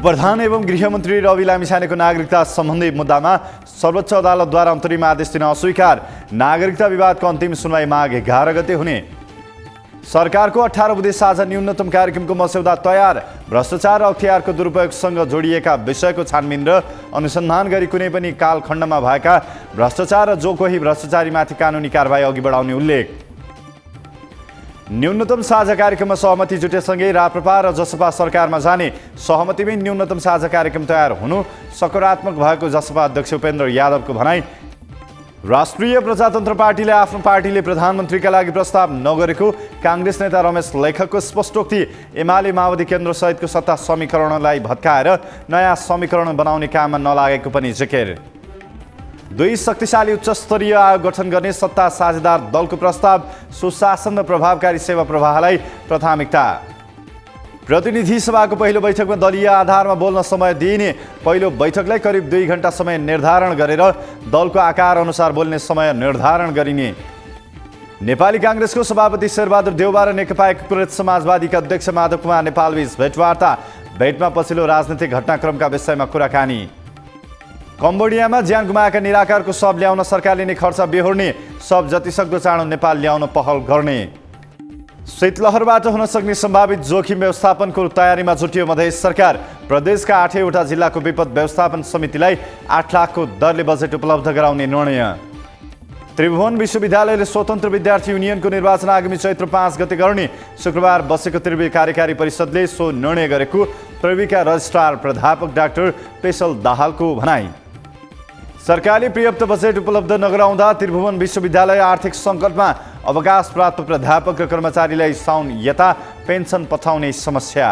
उपप्रधान एवं गृहमन्त्री रवि लामिछानेको नागरिकता सम्बन्धी मुद्दामा सर्वोच्च अदालतद्वारा अन्तरिम आदेश दिन अस्वीकार। नागरिकता विवादको अन्तिम सुनवाई माघ एघार गते हुने। सरकारको अठार बुधे साझा न्यूनतम कार्यक्रमको मस्यौदा तयार। भ्रष्टाचार र अख्तियारको दुरुपयोगसँग जोडिएका विषयको छानबिन र अनुसन्धान गरी कुनै पनि कालखण्डमा भएका भ्रष्टाचार र जो कोही भ्रष्टाचारीमाथि कानुनी कारवाही अघि बढाउने उल्लेख। न्यूनतम साझा कार्यक्रममा सहमति जुटेसँगै राप्रपा र जसपा सरकारमा जाने सहमतिमै न्यूनतम साझा कार्यक्रम तयार हुनु सकारात्मक भएको जसपा अध्यक्ष उपेन्द्र यादवको भनाई। राष्ट्रिय प्रजातन्त्र पार्टीले आफ्नो पार्टीले प्रधानमन्त्रीका लागि प्रस्ताव नगरेको काङ्ग्रेस नेता रमेश लेखकको स्पष्टोक्ति एमाले माओवादी केन्द्र सहितको सत्ता समीकरणलाई भत्काएर नयाँ समीकरण बनाउने काममा नलागेको पनि जिकेर। दुई शक्तिशाली उच्चस्तरीय आयोग गठन गर्ने सत्ता साझेदार दलको प्रस्ताव सुशासन र प्रभावकारी सेवा प्रवाहलाई प्राथमिकता। प्रतिनिधि सभाको पहिलो बैठकमा दलीय आधारमा बोल्न समय दिइने पहिलो बैठकलाई करिब दुई घन्टा समय निर्धारण गरेर दलको आकार अनुसार बोल्ने समय निर्धारण गरिने। नेपाली काङ्ग्रेसको सभापति शेरबहादुर देउबा र नेकपा एकीकृत समाजवादीका अध्यक्ष माधव कुमार नेपालबीच भेटवार्ता। भेटमा पछिल्लो राजनैतिक घटनाक्रमका विषयमा कुराकानी। कम्बोडियामा ज्यान गुमाएका निराकारको शव ल्याउन सरकारले नै खर्च बेहोर्ने शव जतिसक्दो चाँडो नेपाल ल्याउन पहल गर्ने। शीतलहरबाट हुन सक्ने सम्भावित जोखिम व्यवस्थापनको तयारीमा जुटियो मधेस सरकार। प्रदेशका आठैवटा जिल्लाको विपद व्यवस्थापन समितिलाई आठ लाखको दरले बजेट उपलब्ध गराउने निर्णय। त्रिभुवन विश्वविद्यालयले स्वतन्त्र विद्यार्थी युनियनको निर्वाचन आगामी चैत्र पाँच गते गर्ने। शुक्रबार बसेको त्रिवी कार्यकारी परिषदले सो निर्णय गरेको प्रविका रजिस्ट्रार प्राध्यापक डाक्टर पेशल दाहालको भनाई। सरकारले पर्याप्त बजेट उपलब्ध नगराउँदा त्रिभुवन विश्वविद्यालय आर्थिक सङ्कटमा अवकाश प्राप्त प्राध्यापक र कर्मचारीलाई साउन यता पेन्सन पठाउने समस्या।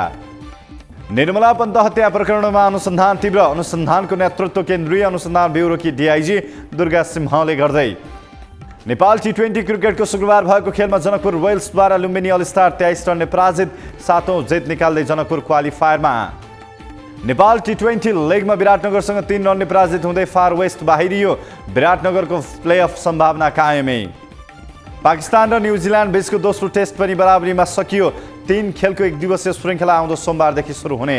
निर्मला पन्त हत्या प्रकरणमा अनुसन्धान तीव्र अनुसन्धानको नेतृत्व केन्द्रीय अनुसन्धान ब्युरोकी डिआइजी दुर्गा सिंहले गर्दै। नेपाल टी ट्वेन्टी क्रिकेटको शुक्रबार भएको खेलमा जनकपुर रोयल्सद्वारा लुम्बिनी अल स्टार तेइस रनले पराजित सातौँ जित निकाल्दै जनकपुर क्वालिफायरमा। नेपाल टी ट्वेन्टी लेगमा विराटनगरसँग तिन रनले पराजित हुँदै फार वेस्ट बाहिरियो। विराटनगरको प्लेअफ सम्भावना कायमै। पाकिस्तान र न्युजिल्यान्ड बिचको दोस्रो टेस्ट पनि बराबरीमा सकियो। तिन खेलको एक दिवसीय श्रृङ्खला आउँदो सोमबारदेखि सुरु हुने।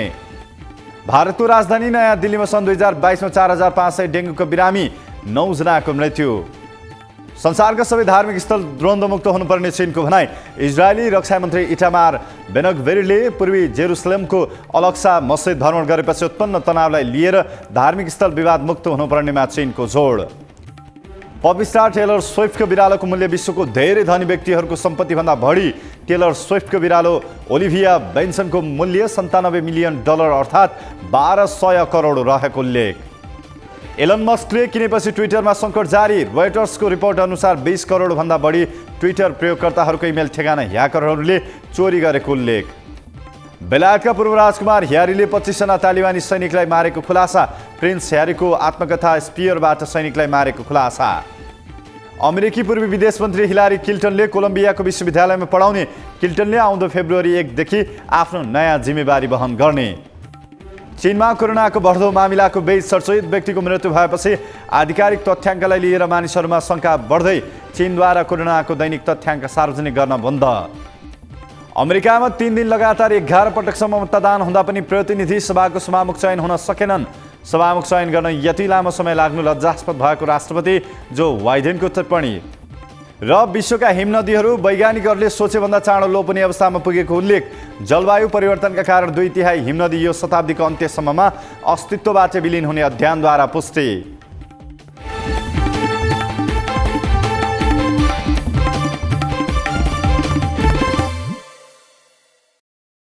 भारतको राजधानी नयाँ दिल्लीमा सन् दुई हजार बाइसमा चार हजार पाँच सय डेङ्गुको बिरामी। नौजनाको मृत्यु। संसारका सबै धार्मिक स्थल द्वन्द्वमुक्त हुनुपर्ने चिनको भनाइ इजरायली रक्षा मन्त्री इटामार बेनकभेरीले पूर्वी जेरुसलेमको अलक्सा मस्जिद भ्रमण गरेपछि उत्पन्न तनावलाई लिएर धार्मिक स्थल विवाद मुक्त हुनुपर्नेमा चिनको जोड। पपिस्टार टेलर स्विफ्टको बिरालोको मूल्य विश्वको धेरै धनी व्यक्तिहरूको सम्पत्तिभन्दा बढी। टेलर स्विफ्टको बिरालो ओलिभिया बेन्सनको मूल्य सन्तानब्बे मिलियन डलर अर्थात् बाह्र सय करोड रहेको उल्लेख। एलन मस्कले किनेपछि ट्विटरमा सङ्कट जारी। रोइटर्सको रिपोर्ट अनुसार बिस करोडभन्दा बढी ट्विटर प्रयोगकर्ताहरूको इमेल ठेगाना ह्याकरहरूले चोरी गरेको उल्लेख। बेलायतका पूर्व राजकुमार ह्यारीले पच्चिसजना तालिबानी सैनिकलाई मारेको खुलासा। प्रिन्स ह्यारीको आत्मकथा स्पियरबाट सैनिकलाई मारेको खुलासा। अमेरिकी पूर्वी विदेश मन्त्री हिलारी किल्टनले कोलम्बियाको विश्वविद्यालयमा पढाउने। किल्टनले आउँदो फेब्रुअरी एकदेखि आफ्नो नयाँ जिम्मेवारी वहन गर्ने। चिनमा कोरोनाको बढ्दो मामिलाको बेच चर्चित व्यक्तिको मृत्यु भएपछि आधिकारिक तथ्याङ्कलाई लिएर मानिसहरूमा शङ्का बढ्दै चिनद्वारा कोरोनाको दैनिक तथ्याङ्क सार्वजनिक गर्न बन्द। अमेरिकामा तिन दिन लगातार एघार पटकसम्म मतदान हुँदा पनि प्रतिनिधि सभाको सभामुख चयन हुन सकेनन्। सभामुख चयन गर्न यति लामो समय लाग्नु लज्जास्पद भएको राष्ट्रपति जो वाइडेनको टिप्पणी र विश्वका हिम नदीहरू वैज्ञानिकहरूले सोचेभन्दा चाँडो लोपनी अवस्थामा पुगेको उल्लेख। जलवायु परिवर्तनका कारण दुई तिहाई हिमनदी यो शताब्दीको अन्त्यसम्ममा अस्तित्वबाट विलिन हुने अध्ययनद्वारा पुष्टि।